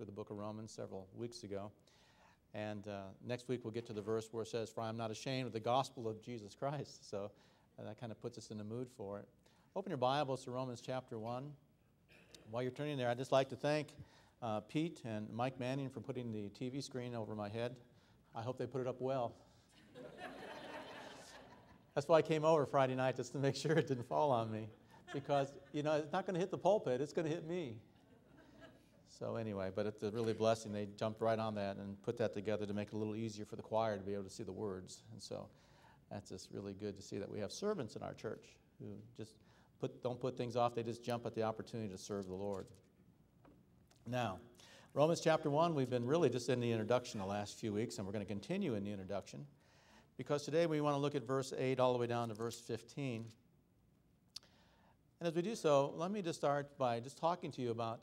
through the book of Romans several weeks ago. And uh, next week we'll get to the verse where it says, For I am not ashamed of the gospel of Jesus Christ. So uh, that kind of puts us in the mood for it. Open your Bibles to Romans chapter 1. While you're turning there, I'd just like to thank uh, Pete and Mike Manning for putting the TV screen over my head. I hope they put it up well. That's why I came over Friday night, just to make sure it didn't fall on me. Because, you know, it's not going to hit the pulpit, it's going to hit me. So, anyway, but it's a really blessing. They jumped right on that and put that together to make it a little easier for the choir to be able to see the words. And so that's just really good to see that we have servants in our church who just put, don't put things off, they just jump at the opportunity to serve the Lord. Now, Romans chapter 1, we've been really just in the introduction the last few weeks, and we're going to continue in the introduction because today we want to look at verse 8 all the way down to verse 15. And as we do so, let me just start by just talking to you about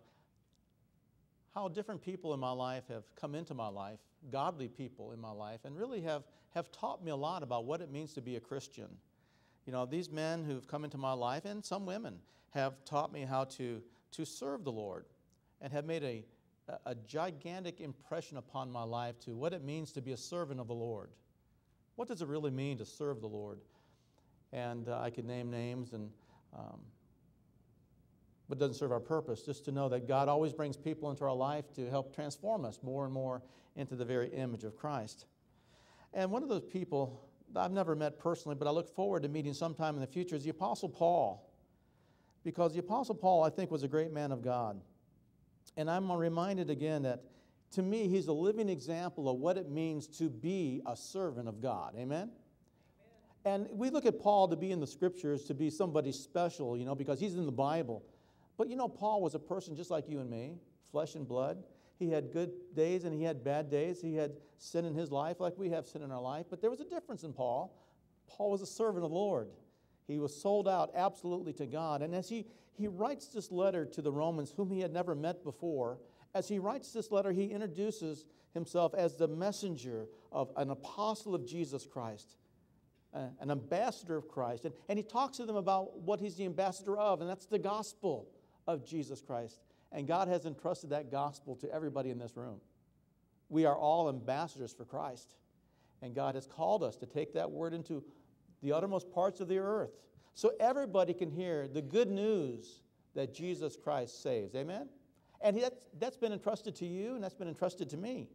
how different people in my life have come into my life, godly people in my life, and really have, have taught me a lot about what it means to be a Christian. You know, these men who've come into my life, and some women, have taught me how to, to serve the Lord and have made a, a gigantic impression upon my life to what it means to be a servant of the Lord. What does it really mean to serve the Lord? And uh, I could name names and um, but doesn't serve our purpose. Just to know that God always brings people into our life to help transform us more and more into the very image of Christ. And one of those people I've never met personally, but I look forward to meeting sometime in the future is the Apostle Paul. Because the Apostle Paul, I think, was a great man of God. And I'm reminded again that to me, he's a living example of what it means to be a servant of God. Amen? And we look at Paul to be in the scriptures, to be somebody special, you know, because he's in the Bible. But you know, Paul was a person just like you and me, flesh and blood. He had good days and he had bad days. He had sin in his life like we have sin in our life. But there was a difference in Paul. Paul was a servant of the Lord. He was sold out absolutely to God. And as he, he writes this letter to the Romans, whom he had never met before, as he writes this letter, he introduces himself as the messenger of an apostle of Jesus Christ, an ambassador of Christ. And, and he talks to them about what he's the ambassador of, and that's the gospel of Jesus Christ. And God has entrusted that gospel to everybody in this room. We are all ambassadors for Christ. And God has called us to take that word into the uttermost parts of the earth so everybody can hear the good news that Jesus Christ saves. Amen? And that's, that's been entrusted to you, and that's been entrusted to me.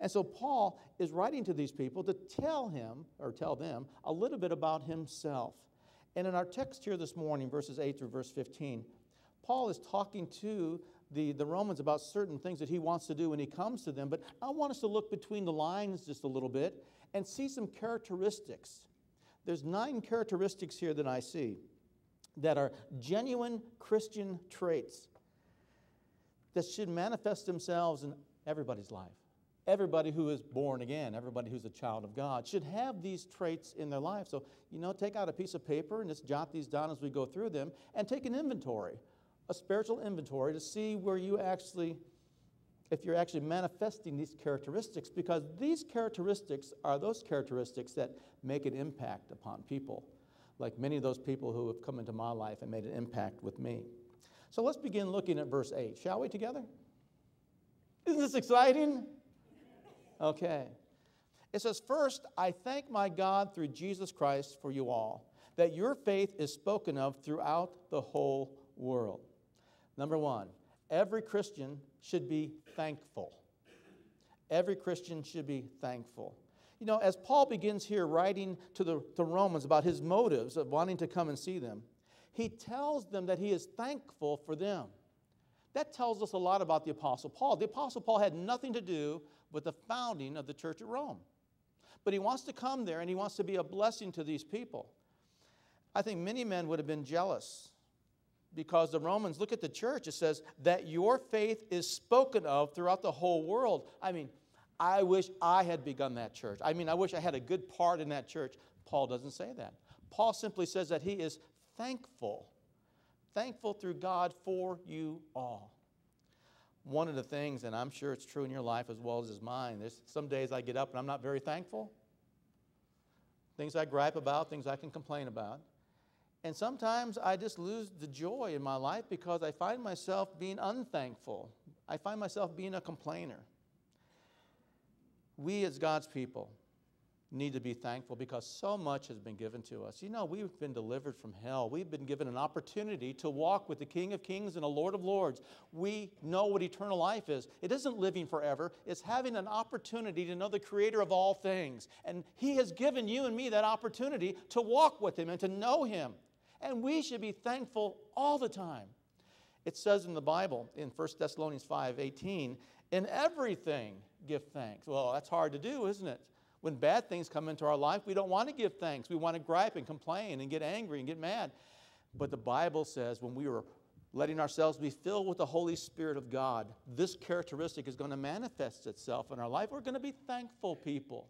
And so Paul is writing to these people to tell him, or tell them, a little bit about himself. And in our text here this morning, verses 8 through verse 15, Paul is talking to the, the Romans about certain things that he wants to do when he comes to them. But I want us to look between the lines just a little bit and see some characteristics. There's nine characteristics here that I see that are genuine Christian traits that should manifest themselves in everybody's life. Everybody who is born again, everybody who's a child of God, should have these traits in their life. So, you know, take out a piece of paper and just jot these down as we go through them and take an inventory a spiritual inventory to see where you actually, if you're actually manifesting these characteristics, because these characteristics are those characteristics that make an impact upon people, like many of those people who have come into my life and made an impact with me. So let's begin looking at verse 8, shall we, together? Isn't this exciting? Okay. It says, First, I thank my God through Jesus Christ for you all, that your faith is spoken of throughout the whole world. Number one, every Christian should be thankful. Every Christian should be thankful. You know, as Paul begins here writing to the to Romans about his motives of wanting to come and see them, he tells them that he is thankful for them. That tells us a lot about the Apostle Paul. The Apostle Paul had nothing to do with the founding of the church at Rome. But he wants to come there and he wants to be a blessing to these people. I think many men would have been jealous because the Romans look at the church, it says that your faith is spoken of throughout the whole world. I mean, I wish I had begun that church. I mean, I wish I had a good part in that church. Paul doesn't say that. Paul simply says that he is thankful, thankful through God for you all. One of the things, and I'm sure it's true in your life as well as mine, there's some days I get up and I'm not very thankful. Things I gripe about, things I can complain about. And sometimes I just lose the joy in my life because I find myself being unthankful. I find myself being a complainer. We, as God's people, need to be thankful because so much has been given to us. You know, we've been delivered from hell. We've been given an opportunity to walk with the King of Kings and the Lord of Lords. We know what eternal life is. It isn't living forever, it's having an opportunity to know the Creator of all things. And He has given you and me that opportunity to walk with Him and to know Him. And we should be thankful all the time. It says in the Bible in 1 Thessalonians 5 18, in everything give thanks. Well, that's hard to do, isn't it? When bad things come into our life, we don't want to give thanks. We want to gripe and complain and get angry and get mad. But the Bible says when we are letting ourselves be filled with the Holy Spirit of God, this characteristic is going to manifest itself in our life. We're going to be thankful people.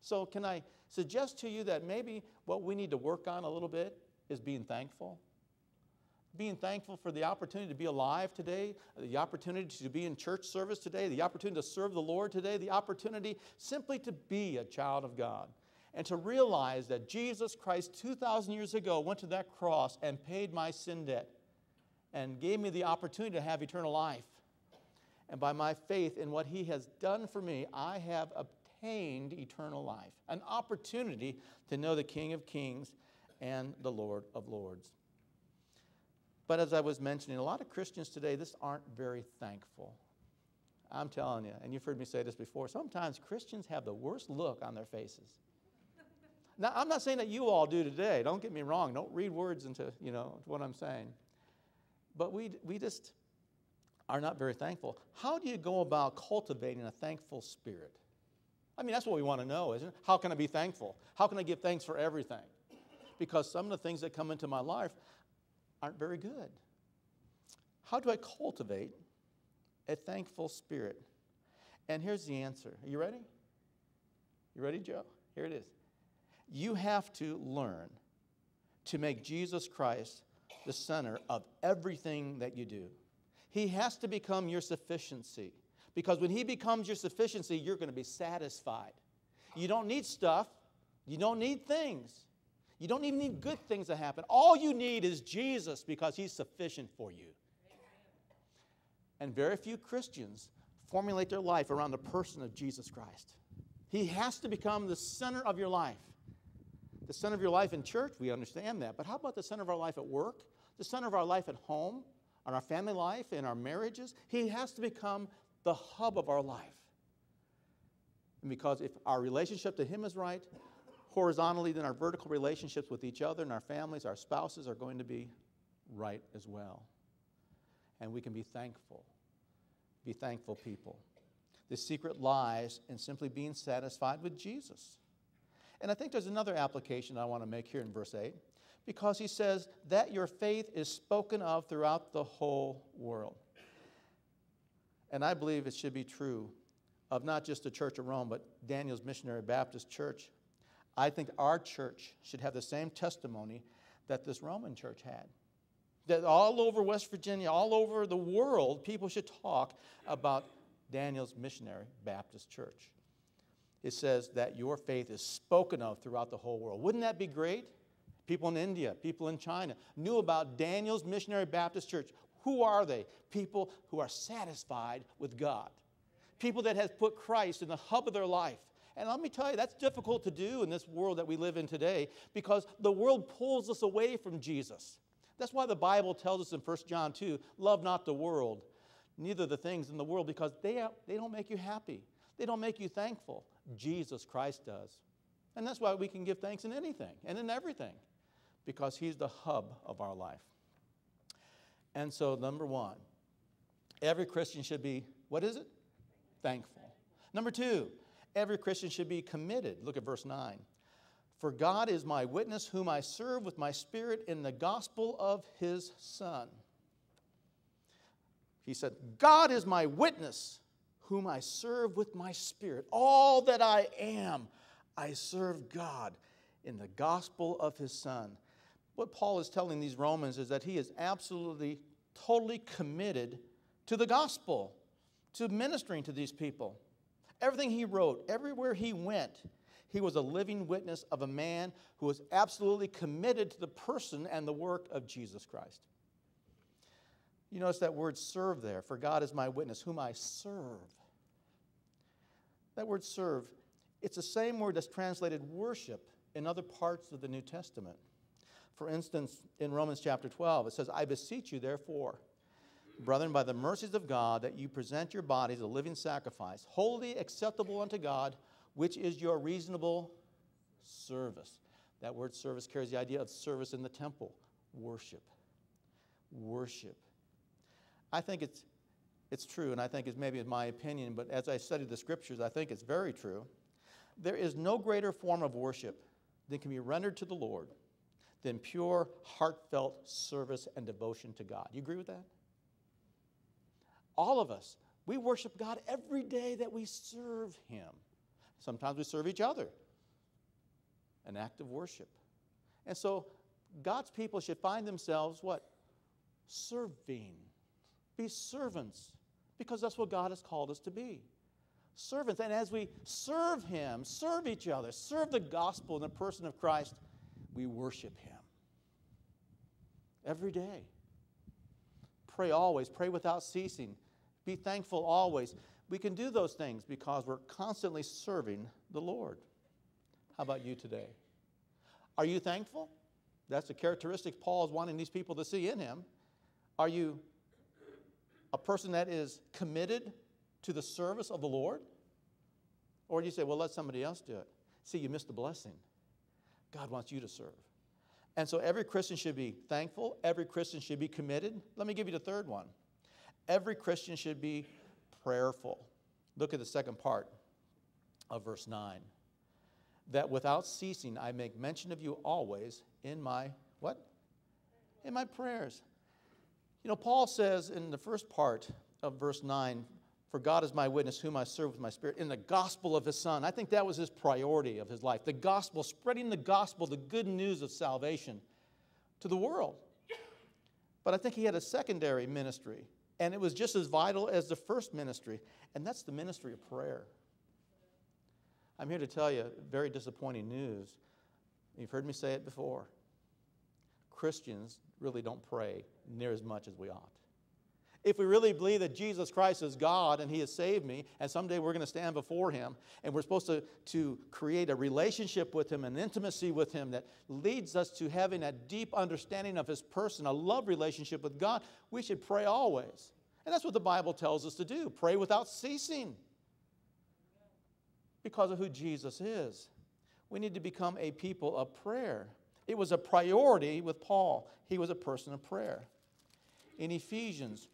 So, can I suggest to you that maybe what we need to work on a little bit is being thankful? being thankful for the opportunity to be alive today, the opportunity to be in church service today, the opportunity to serve the Lord today, the opportunity simply to be a child of God. And to realize that Jesus Christ 2,000 years ago went to that cross and paid my sin debt and gave me the opportunity to have eternal life. And by my faith in what He has done for me, I have obtained eternal life, an opportunity to know the King of Kings and the Lord of Lords. But as I was mentioning, a lot of Christians today this aren't very thankful. I'm telling you, and you've heard me say this before, sometimes Christians have the worst look on their faces. Now, I'm not saying that you all do today. Don't get me wrong. Don't read words into, you know, what I'm saying. But we, we just are not very thankful. How do you go about cultivating a thankful spirit? I mean, that's what we want to know, isn't it? How can I be thankful? How can I give thanks for everything? Because some of the things that come into my life, aren't very good. How do I cultivate a thankful spirit? And here's the answer. Are you ready? You ready, Joe? Here it is. You have to learn to make Jesus Christ the center of everything that you do. He has to become your sufficiency. Because when He becomes your sufficiency, you're going to be satisfied. You don't need stuff, you don't need things. You don't even need good things to happen. All you need is Jesus because He's sufficient for you. And very few Christians formulate their life around the person of Jesus Christ. He has to become the center of your life. The center of your life in church, we understand that. But how about the center of our life at work? The center of our life at home, on our family life, in our marriages? He has to become the hub of our life. And because if our relationship to Him is right, horizontally, then our vertical relationships with each other and our families, our spouses are going to be right as well. And we can be thankful. Be thankful people. The secret lies in simply being satisfied with Jesus. And I think there's another application I want to make here in verse 8 because he says that your faith is spoken of throughout the whole world. And I believe it should be true of not just the Church of Rome, but Daniels Missionary Baptist Church I think our church should have the same testimony that this Roman church had. That all over West Virginia, all over the world, people should talk about Daniels missionary Baptist church. It says that your faith is spoken of throughout the whole world. Wouldn't that be great? People in India, people in China knew about Daniels missionary Baptist church. Who are they? People who are satisfied with God. People that have put Christ in the hub of their life. And let me tell you, that's difficult to do in this world that we live in today because the world pulls us away from Jesus. That's why the Bible tells us in 1 John 2 love not the world, neither the things in the world, because they, they don't make you happy. They don't make you thankful. Jesus Christ does. And that's why we can give thanks in anything and in everything, because He's the hub of our life. And so, number one, every Christian should be, what is it? Thankful. Number two, Every Christian should be committed. Look at verse 9. For God is my witness, whom I serve with my spirit in the gospel of his Son. He said, God is my witness, whom I serve with my spirit. All that I am, I serve God in the gospel of his Son. What Paul is telling these Romans is that he is absolutely, totally committed to the gospel, to ministering to these people. Everything he wrote, everywhere he went, he was a living witness of a man who was absolutely committed to the person and the work of Jesus Christ. You notice that word serve there. For God is my witness, whom I serve. That word serve, it's the same word that's translated worship in other parts of the New Testament. For instance, in Romans chapter 12, it says, I beseech you, therefore, brethren, by the mercies of God, that you present your bodies a living sacrifice, wholly acceptable unto God, which is your reasonable service. That word service carries the idea of service in the temple, worship. Worship. I think it's, it's true, and I think it's maybe my opinion, but as I study the scriptures, I think it's very true. There is no greater form of worship that can be rendered to the Lord than pure, heartfelt service and devotion to God. You agree with that? All of us, we worship God every day that we serve Him. Sometimes we serve each other. An act of worship. And so God's people should find themselves what? Serving. Be servants, because that's what God has called us to be. Servants. And as we serve Him, serve each other, serve the gospel in the person of Christ, we worship Him. Every day. Pray always, pray without ceasing, be thankful always. We can do those things because we're constantly serving the Lord. How about you today? Are you thankful? That's the characteristic Paul is wanting these people to see in him. Are you a person that is committed to the service of the Lord? Or do you say, well, let somebody else do it? See, you missed the blessing. God wants you to serve. And so every Christian should be thankful, every Christian should be committed. Let me give you the third one. Every Christian should be prayerful. Look at the second part of verse 9. That without ceasing I make mention of you always in my what? In my prayers. You know, Paul says in the first part of verse 9, for God is my witness, whom I serve with my spirit, in the gospel of his Son. I think that was his priority of his life. The gospel, spreading the gospel, the good news of salvation to the world. But I think he had a secondary ministry, and it was just as vital as the first ministry, and that's the ministry of prayer. I'm here to tell you very disappointing news. You've heard me say it before. Christians really don't pray near as much as we ought. If we really believe that Jesus Christ is God and He has saved me, and someday we're going to stand before Him, and we're supposed to, to create a relationship with Him, an intimacy with Him that leads us to having a deep understanding of His person, a love relationship with God, we should pray always. And that's what the Bible tells us to do pray without ceasing because of who Jesus is. We need to become a people of prayer. It was a priority with Paul, he was a person of prayer. In Ephesians,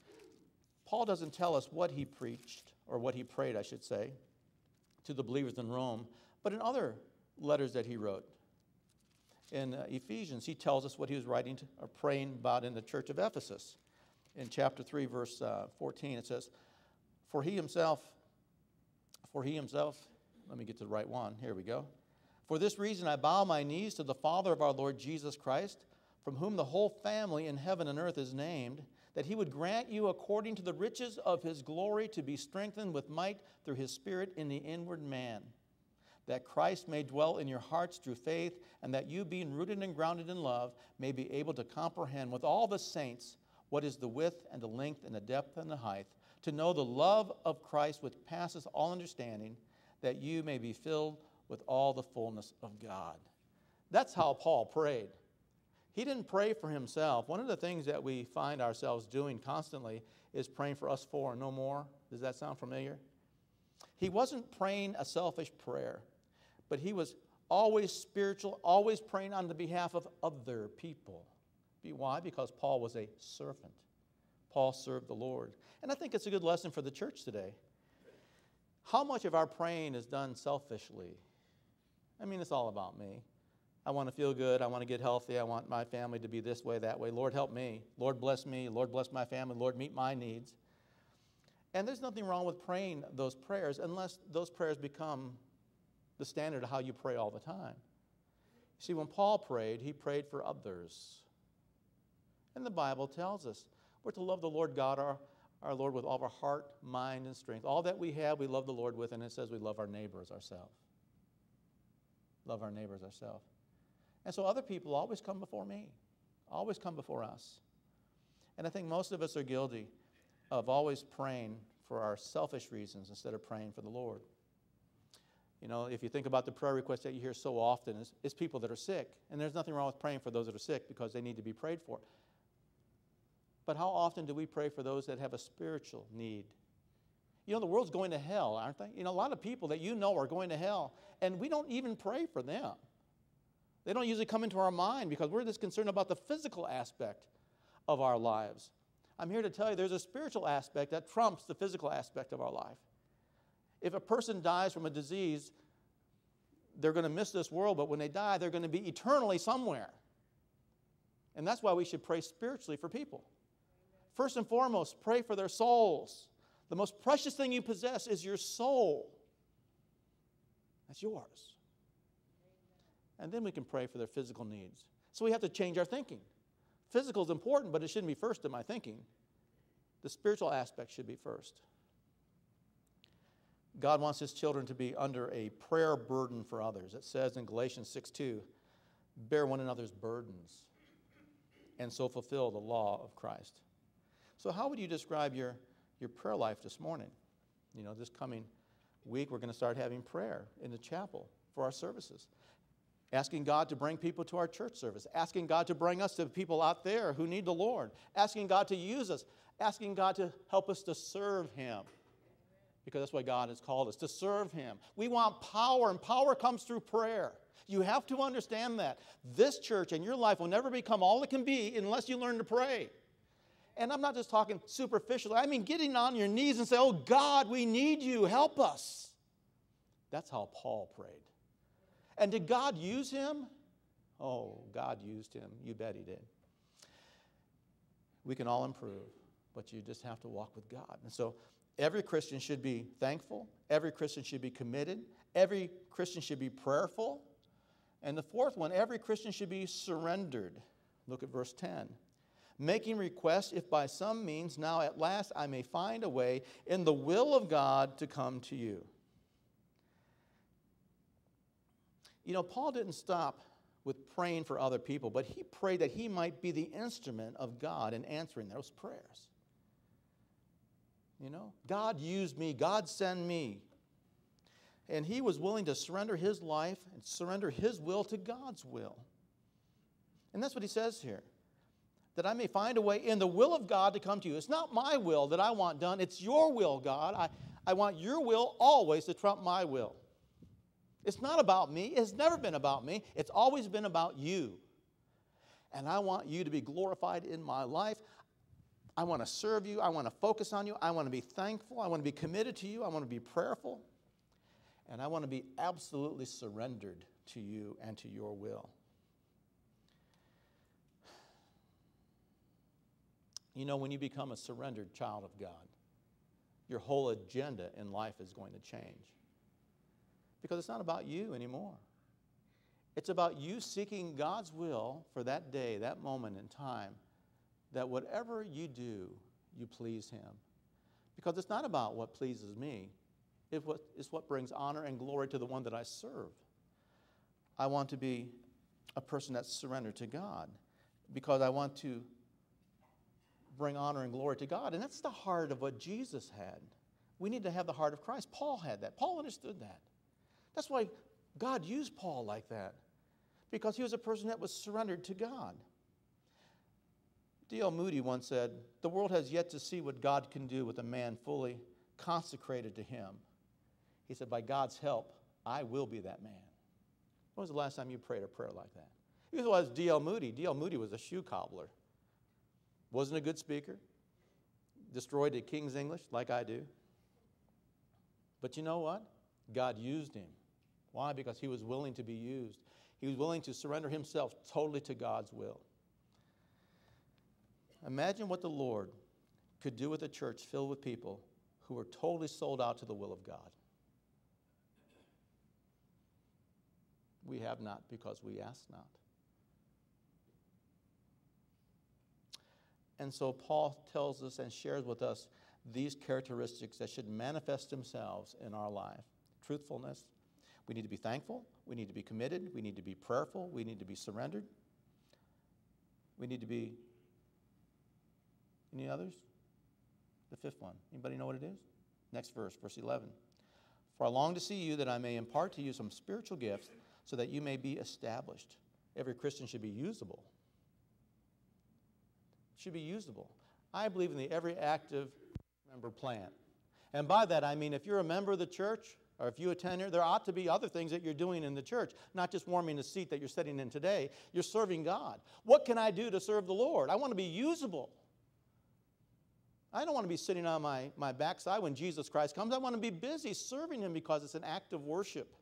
Paul doesn't tell us what he preached, or what he prayed, I should say, to the believers in Rome, but in other letters that he wrote. In uh, Ephesians, he tells us what he was writing to, or praying about in the church of Ephesus. In chapter 3, verse uh, 14, it says, For he himself, for he himself, let me get to the right one. Here we go. For this reason, I bow my knees to the Father of our Lord Jesus Christ, from whom the whole family in heaven and earth is named that he would grant you, according to the riches of his glory, to be strengthened with might through his Spirit in the inward man, that Christ may dwell in your hearts through faith, and that you, being rooted and grounded in love, may be able to comprehend with all the saints what is the width and the length and the depth and the height, to know the love of Christ which passes all understanding, that you may be filled with all the fullness of God. That's how Paul prayed. He didn't pray for himself. One of the things that we find ourselves doing constantly is praying for us four and no more. Does that sound familiar? He wasn't praying a selfish prayer, but he was always spiritual, always praying on the behalf of other people. Why? Because Paul was a servant. Paul served the Lord. And I think it's a good lesson for the church today. How much of our praying is done selfishly? I mean, it's all about me. I want to feel good. I want to get healthy. I want my family to be this way, that way. Lord, help me. Lord, bless me. Lord, bless my family. Lord, meet my needs. And there's nothing wrong with praying those prayers unless those prayers become the standard of how you pray all the time. You see, when Paul prayed, he prayed for others. And the Bible tells us we're to love the Lord God, our, our Lord, with all of our heart, mind, and strength. All that we have, we love the Lord with, and it says we love our neighbors ourselves. Love our neighbors ourselves. And so other people always come before me, always come before us. And I think most of us are guilty of always praying for our selfish reasons instead of praying for the Lord. You know, if you think about the prayer requests that you hear so often, it's, it's, people that are sick. And there's nothing wrong with praying for those that are sick because they need to be prayed for. But how often do we pray for those that have a spiritual need? You know, the world's going to hell, aren't they? You know, a lot of people that you know are going to hell, and we don't even pray for them. They don't usually come into our mind because we're just concerned about the physical aspect of our lives. I'm here to tell you there's a spiritual aspect that trumps the physical aspect of our life. If a person dies from a disease, they're going to miss this world, but when they die, they're going to be eternally somewhere. And that's why we should pray spiritually for people. First and foremost, pray for their souls. The most precious thing you possess is your soul. That's yours. And then we can pray for their physical needs. So we have to change our thinking. Physical is important, but it shouldn't be first in my thinking. The spiritual aspect should be first. God wants his children to be under a prayer burden for others. It says in Galatians 6 2, bear one another's burdens and so fulfill the law of Christ. So, how would you describe your, your prayer life this morning? You know, this coming week, we're going to start having prayer in the chapel for our services. Asking God to bring people to our church service, asking God to bring us to people out there who need the Lord, asking God to use us, asking God to help us to serve Him because that's why God has called us to serve Him. We want power, and power comes through prayer. You have to understand that. This church and your life will never become all it can be unless you learn to pray. And I'm not just talking superficially, I mean getting on your knees and say, Oh God, we need you, help us. That's how Paul prayed. And did God use him? Oh, God used him. You bet he did. We can all improve, but you just have to walk with God. And so Every Christian should be thankful. Every Christian should be committed. Every Christian should be prayerful. And the fourth one, every Christian should be surrendered. Look at verse 10. Making request, if by some means now at last I may find a way in the will of God to come to you. You know, Paul didn't stop with praying for other people, but he prayed that he might be the instrument of God in answering those prayers. You know, God used me, God sent me. And he was willing to surrender his life and surrender his will to God's will. And that's what he says here that I may find a way in the will of God to come to you. It's not my will that I want done, it's your will, God. I, I want your will always to trump my will. It's not about me, it's never been about me, it's always been about you. And I want you to be glorified in my life. I want to serve you. I want to focus on you. I want to be thankful. I want to be committed to you. I want to be prayerful. And I want to be absolutely surrendered to you and to your will. You know, when you become a surrendered child of God, your whole agenda in life is going to change. Because it's not about you anymore. It's about you seeking God's will for that day, that moment in time, that whatever you do, you please Him. Because it's not about what pleases me, it's what, brings honor and glory to the one that I serve. I want to be a person that's surrendered to God because I want to bring honor and glory to God. And that's the heart of what Jesus had. We need to have the heart of Christ. Paul had that. Paul understood that. That's why God used Paul like that, because he was a person that was surrendered to God. D.L. Moody once said, The world has yet to see what God can do with a man fully consecrated to Him. He said, By God's help, I will be that man. When was the last time you prayed a prayer like that? He was D.L. Moody. D.L. Moody was a shoe cobbler. Wasn't a good speaker. Destroyed the King's English like I do. But you know what? God used him. Why? Because he was willing to be used. He was willing to surrender himself totally to God's will. Imagine what the Lord could do with a church filled with people who were totally sold out to the will of God. We have not because we ask not. And so Paul tells us and shares with us these characteristics that should manifest themselves in our life truthfulness. We need to be thankful. We need to be committed. We need to be prayerful. We need to be surrendered. We need to be Any others? The fifth one. Anybody know what it is? Next verse, verse 11. For I long to see you that I may impart to you some spiritual gifts so that you may be established. Every Christian should be usable. Should be usable. I believe in the every active member plan. And by that I mean if you're a member of the church or if you attend here, there ought to be other things that you're doing in the church, not just warming the seat that you're sitting in today. You're serving God. What can I do to serve the Lord? I want to be usable. I don't want to be sitting on my, my backside when Jesus Christ comes. I want to be busy serving Him because it's an act of worship.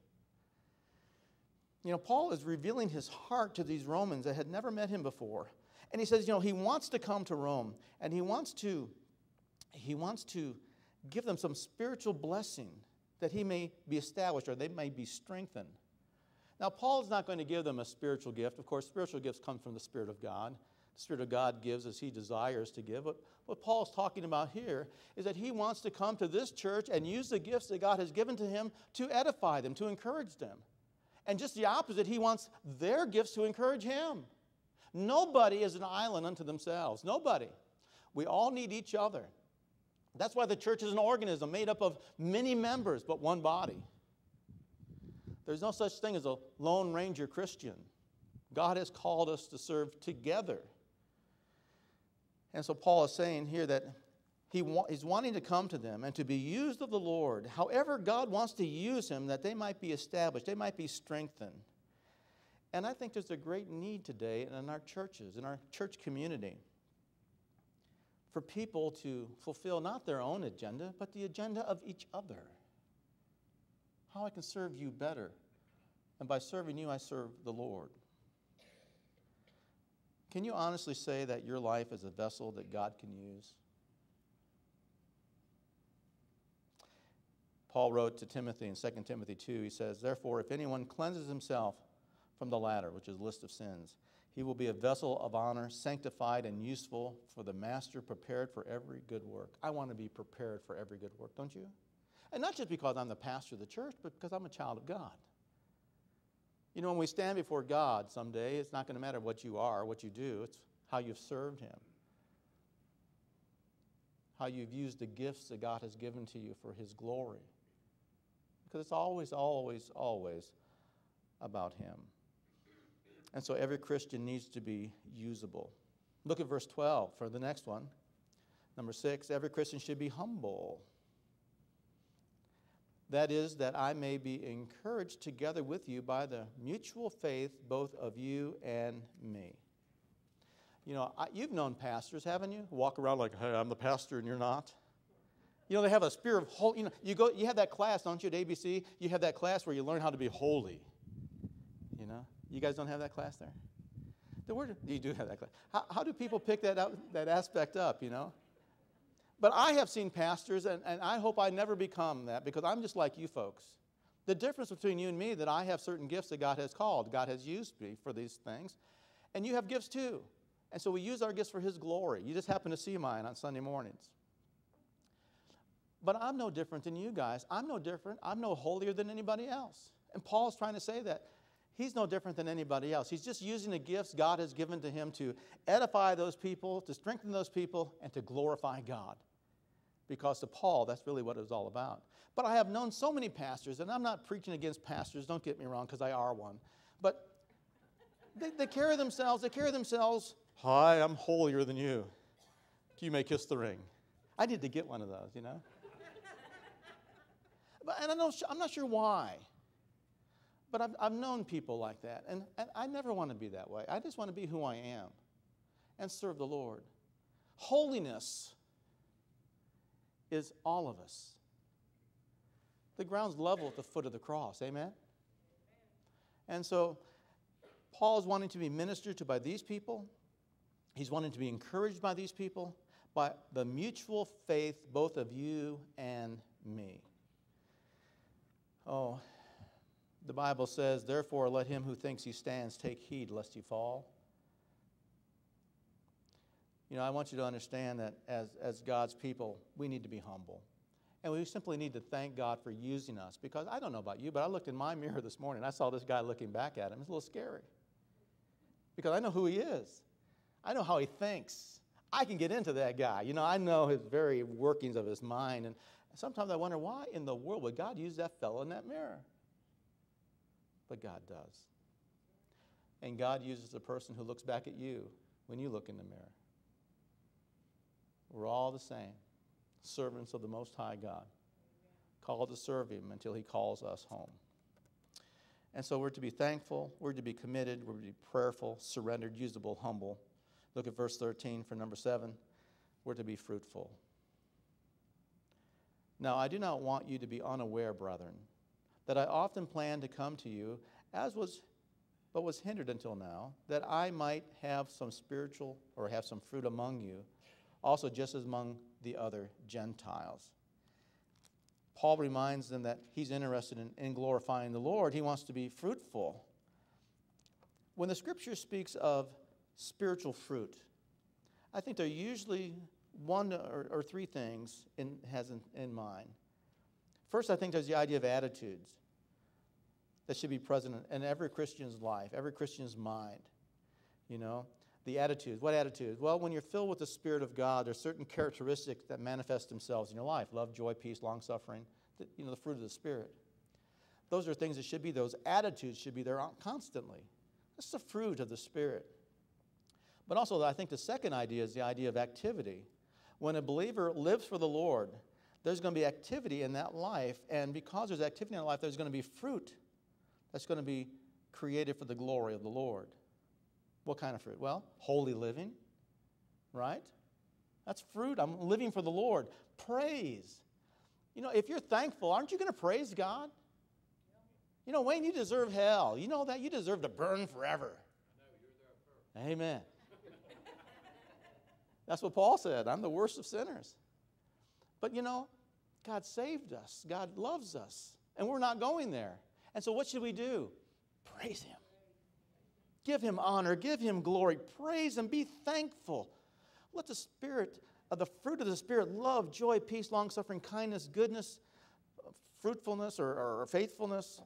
You know, Paul is revealing his heart to these Romans that had never met him before. And he says, you know, he wants to come to Rome and he wants to, he wants to give them some spiritual blessing that he may be established or they may be strengthened. Now, Paul's not going to give them a spiritual gift. Of course, spiritual gifts come from the Spirit of God. The Spirit of God gives as he desires to give. But what Paul's talking about here is that he wants to come to this church and use the gifts that God has given to him to edify them, to encourage them. And just the opposite, he wants their gifts to encourage him. Nobody is an island unto themselves. Nobody. We all need each other. That's why the church is an organism made up of many members, but one body. There's no such thing as a Lone Ranger Christian. God has called us to serve together. And so Paul is saying here that he wa- he's wanting to come to them and to be used of the Lord. However, God wants to use him that they might be established, they might be strengthened. And I think there's a great need today in our churches, in our church community, for people to fulfill not their own agenda, but the agenda of each other. How I can serve you better. And by serving you, I serve the Lord. Can you honestly say that your life is a vessel that God can use? Paul wrote to Timothy in 2 Timothy 2, he says, Therefore, if anyone cleanses himself from the latter, which is a list of sins, he will be a vessel of honor, sanctified and useful for the master, prepared for every good work. I want to be prepared for every good work, don't you? And not just because I'm the pastor of the church, but because I'm a child of God. You know, when we stand before God someday, it's not going to matter what you are, what you do, it's how you've served Him, how you've used the gifts that God has given to you for His glory because it's always, always, always about Him. And so every Christian needs to be usable. Look at verse 12 for the next one. Number six, every Christian should be humble. That is, that I may be encouraged together with you by the mutual faith both of you and me. You know, I, you've known pastors, haven't you? Walk around like, hey, I'm the pastor and you're not. You know, they have a spirit of holy. You know, you go, you have that class, don't you, at ABC? You have that class where you learn how to be holy. You guys don't have that class there. The word you do have that class. How, how do people pick that up, that aspect up? You know. But I have seen pastors, and, and I hope I never become that because I'm just like you folks. The difference between you and me that I have certain gifts that God has called, God has used me for these things, and you have gifts too. And so we use our gifts for His glory. You just happen to see mine on Sunday mornings. But I'm no different than you guys. I'm no different. I'm no holier than anybody else. And Paul's trying to say that. He's no different than anybody else. He's just using the gifts God has given to him to edify those people, to strengthen those people, and to glorify God. Because to Paul, that's really what it was all about. But I have known so many pastors, and I'm not preaching against pastors, don't get me wrong, because I are one. But they, they carry themselves, they carry themselves, hi, I'm holier than you. You may kiss the ring. I need to get one of those, you know? But, and I know, I'm not sure why. But I've, I've known people like that. And, and I never want to be that way. I just want to be who I am and serve the Lord. Holiness is all of us. The ground's level at the foot of the cross. Amen? And so Paul is wanting to be ministered to by these people. He's wanting to be encouraged by these people, by the mutual faith, both of you and me. Oh, the Bible says, Therefore, let him who thinks he stands take heed lest he fall. You know, I want you to understand that as, as God's people, we need to be humble. And we simply need to thank God for using us because I don't know about you, but I looked in my mirror this morning. I saw this guy looking back at him. It's a little scary because I know who he is, I know how he thinks, I can get into that guy. You know, I know his very workings of his mind. And sometimes I wonder why in the world would God use that fellow in that mirror? But God does. And God uses the person who looks back at you when you look in the mirror. We're all the same, servants of the Most High God, called to serve Him until He calls us home. And so we're to be thankful, we're to be committed, we're to be prayerful, surrendered, usable, humble. Look at verse 13 for number seven. We're to be fruitful. Now, I do not want you to be unaware, brethren, that I often planned to come to you, as was, but was hindered until now, that I might have some spiritual or have some fruit among you, also just as among the other Gentiles. Paul reminds them that he's interested in, in glorifying the Lord. He wants to be fruitful. When the scripture speaks of spiritual fruit, I think there are usually one or, or three things in, has in, in mind. First, I think there's the idea of attitudes that should be present in every Christian's life, every Christian's mind. You know, the attitudes. What attitudes? Well, when you're filled with the Spirit of God, there's certain characteristics that manifest themselves in your life love, joy, peace, long suffering, you know, the fruit of the Spirit. Those are things that should be, those attitudes should be there constantly. That's the fruit of the Spirit. But also, I think the second idea is the idea of activity. When a believer lives for the Lord, there's going to be activity in that life, and because there's activity in that life, there's going to be fruit that's going to be created for the glory of the Lord. What kind of fruit? Well, holy living, right? That's fruit. I'm living for the Lord. Praise. You know, if you're thankful, aren't you going to praise God? You know, Wayne, you deserve hell. You know that? You deserve to burn forever. Amen. That's what Paul said. I'm the worst of sinners. But you know, God saved us, God loves us, and we're not going there. And so, what should we do? Praise Him. Give Him honor, give Him glory, praise Him, be thankful. Let the Spirit, uh, the fruit of the Spirit, love, joy, peace, long suffering, kindness, goodness, fruitfulness or, or faithfulness,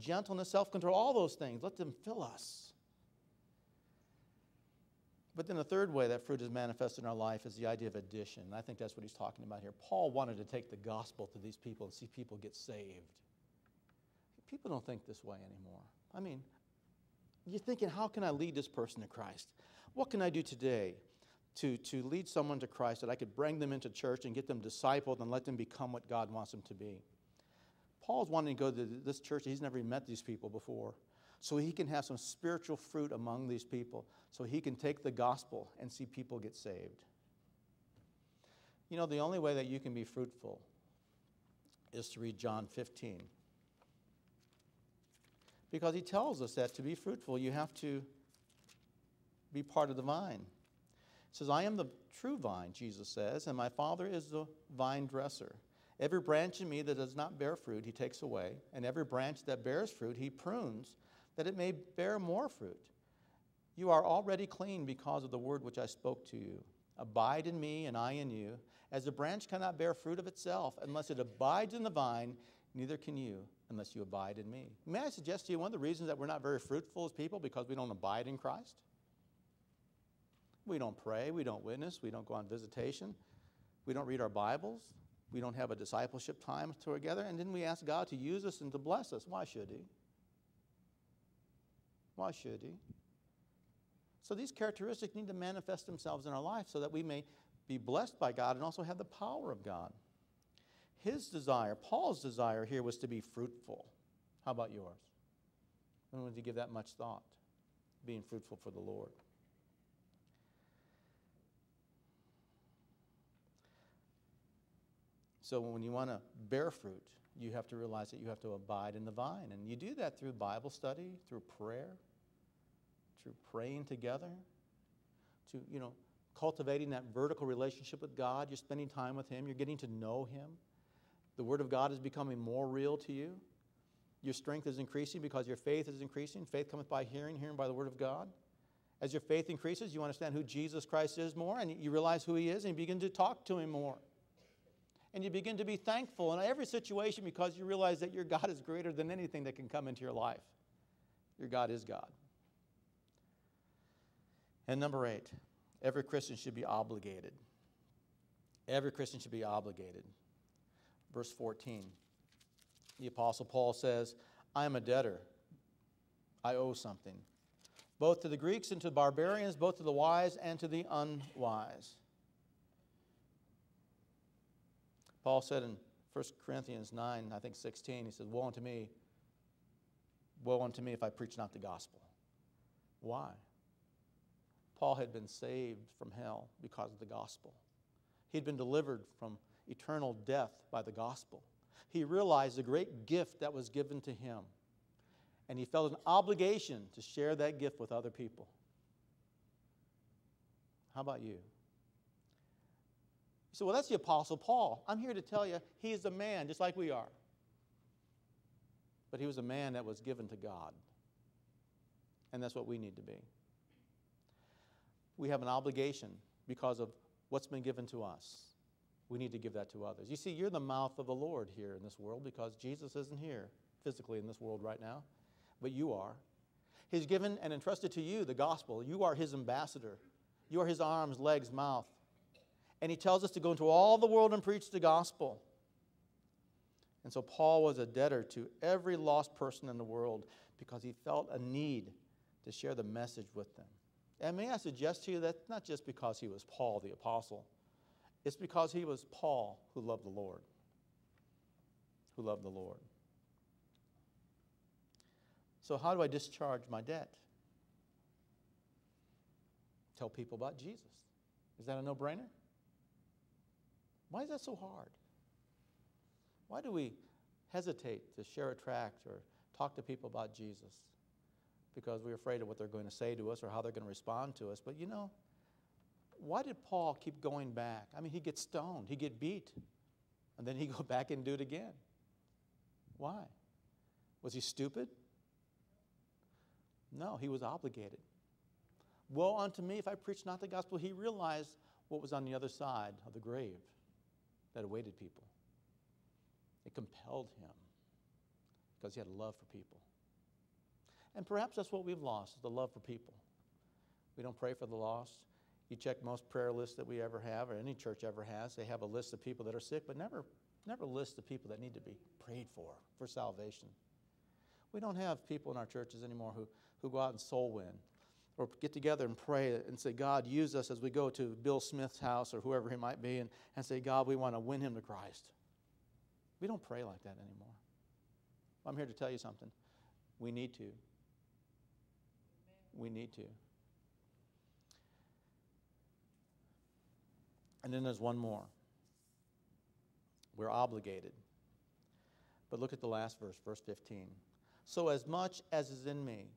gentleness, self control, all those things, let them fill us. But then the third way that fruit is manifested in our life is the idea of addition. And I think that's what he's talking about here. Paul wanted to take the gospel to these people and see people get saved. People don't think this way anymore. I mean, you're thinking, how can I lead this person to Christ? What can I do today to, to lead someone to Christ that I could bring them into church and get them discipled and let them become what God wants them to be? Paul's wanting to go to this church. He's never met these people before so he can have some spiritual fruit among these people, so he can take the gospel and see people get saved. You know, the only way that you can be fruitful is to read John 15. Because he tells us that to be fruitful, you have to be part of the vine. Says, I am the true vine, Jesus says, and my Father is the vine dresser. Every branch in me that does not bear fruit, he takes away, and every branch that bears fruit, he prunes that it may bear more fruit. You are already clean because of the word which I spoke to you. Abide in me, and I in you. As a branch cannot bear fruit of itself unless it abides in the vine, neither can you unless you abide in me. May I suggest to you one of the reasons that we're not very fruitful as people because we don't abide in Christ? We don't pray, we don't witness, we don't go on visitation, we don't read our Bibles, we don't have a discipleship time together, and then we ask God to use us and to bless us. Why should He? Why should he? So these characteristics need to manifest themselves in our life so that we may be blessed by God and also have the power of God. His desire, Paul's desire here was to be fruitful. How about yours? When would you give that much thought? Being fruitful for the Lord. So when you want to bear fruit, you have to realize that you have to abide in the vine. And you do that through Bible study, through prayer, through praying together, to, you know, cultivating that vertical relationship with God. You're spending time with Him, you're getting to know Him. The Word of God is becoming more real to you. Your strength is increasing because your faith is increasing. Faith cometh by hearing, hearing by the Word of God. As your faith increases, you understand who Jesus Christ is more, and you realize who He is, and you begin to talk to Him more. And you begin to be thankful in every situation because you realize that your God is greater than anything that can come into your life. Your God is God. And number eight, Every Christian should be obligated. Every Christian should be obligated. Verse 14. The Apostle Paul says, I am a debtor. I owe something, both to the Greeks and to the barbarians, both to the wise and to the unwise. Paul said in 1 Corinthians 9, I think 16, he says, Woe unto me, woe unto me if I preach not the gospel. Why? Paul had been saved from hell because of the gospel. He'd been delivered from eternal death by the gospel. He realized the great gift that was given to him, and he felt an obligation to share that gift with other people. How about you? You say, well, that's the Apostle Paul. I'm here to tell you, he is a man just like we are. But he was a man that was given to God. And that's what we need to be. We have an obligation because of what's been given to us. We need to give that to others. You see, you're the mouth of the Lord here in this world because Jesus isn't here physically in this world right now, but you are. He's given and entrusted to you the gospel. You are his ambassador. You are his arms, legs, mouth. And he tells us to go into all the world and preach the gospel. And so Paul was a debtor to every lost person in the world because he felt a need to share the message with them. And may I suggest to you that not just because he was Paul the apostle, it's because he was Paul who loved the Lord. Who loved the Lord. So, how do I discharge my debt? Tell people about Jesus. Is that a no brainer? Why is that so hard? Why do we hesitate to share a tract or talk to people about Jesus? Because we're afraid of what they're going to say to us or how they're going to respond to us. But you know, why did Paul keep going back? I mean, he gets stoned, he get beat, and then he go back and do it again. Why? Was he stupid? No, he was obligated. Woe unto me if I preach not the gospel. He realized what was on the other side of the grave that awaited people. It compelled him because he had a love for people. And perhaps that's what we've lost, the love for people. We don't pray for the lost. You check most prayer lists that we ever have, or any church ever has, they have a list of people that are sick, but never, never list of people that need to be prayed for, for salvation. We don't have people in our churches anymore who, who go out and soul win or get together and pray and say, God, use us as we go to Bill Smith's house or whoever he might be and, and say, God, we want to win him to Christ. We don't pray like that anymore. I'm here to tell you something. We need to. We need to. And then there's one more. We're obligated. But look at the last verse, verse 15. So, as much as is in me,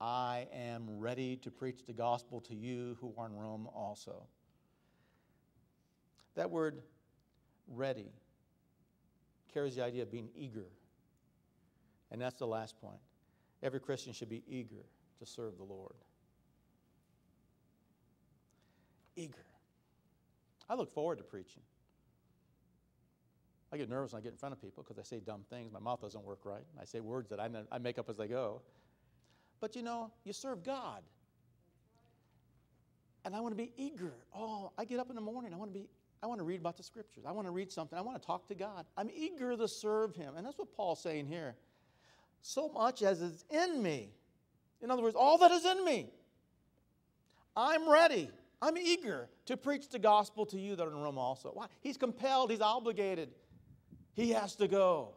I am ready to preach the gospel to you who are in Rome also. That word ready carries the idea of being eager. And that's the last point. Every Christian should be eager to serve the Lord. Eager. I look forward to preaching. I get nervous when I get in front of people because I say dumb things. My mouth doesn't work right. I say words that I, I make up as I go. But you know, you serve God. And I want to be eager. Oh, I get up in the morning. I want to be I want to read about the scriptures. I want to read something. I want to talk to God. I'm eager to serve him. And that's what Paul's saying here. So much as is in me. In other words, all that is in me. I'm ready. I'm eager to preach the gospel to you that are in Rome also. Why? He's compelled, he's obligated. He has to go.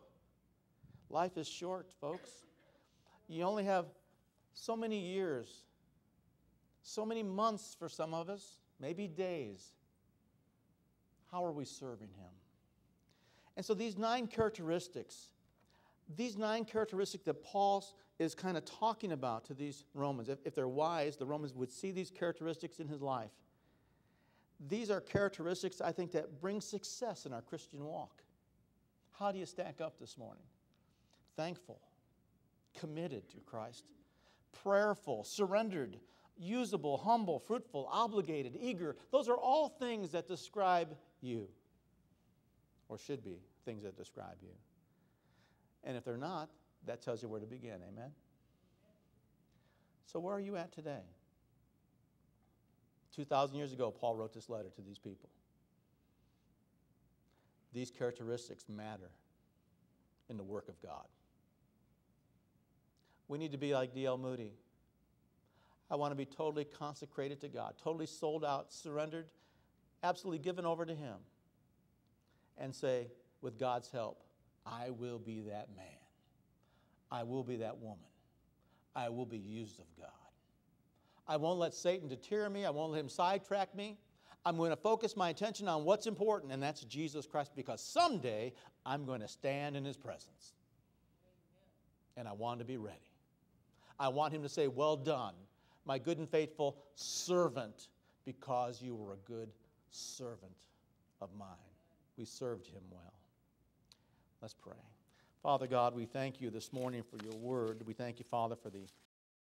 Life is short, folks. You only have so many years, so many months for some of us, maybe days. How are we serving Him? And so these nine characteristics, these nine characteristics that Paul is kind of talking about to these Romans, if, if they're wise, the Romans would see these characteristics in his life. These are characteristics, I think, that bring success in our Christian walk. How do you stack up this morning? Thankful, committed to Christ, prayerful, surrendered, usable, humble, fruitful, obligated, eager. Those are all things that describe you, or should be things that describe you. And if they're not, that tells you where to begin. Amen? So, where are you at today? 2,000 years ago, Paul wrote this letter to these people. These characteristics matter in the work of God. We need to be like D.L. Moody. I want to be totally consecrated to God, totally sold out, surrendered, absolutely given over to Him, and say, with God's help, I will be that man. I will be that woman. I will be used of God. I won't let Satan deter me. I won't let him sidetrack me. I'm going to focus my attention on what's important, and that's Jesus Christ, because someday I'm going to stand in his presence. And I want to be ready. I want him to say, Well done, my good and faithful servant, because you were a good servant of mine. We served him well. Let's pray. Father God, we thank you this morning for your word. We thank you, Father, for the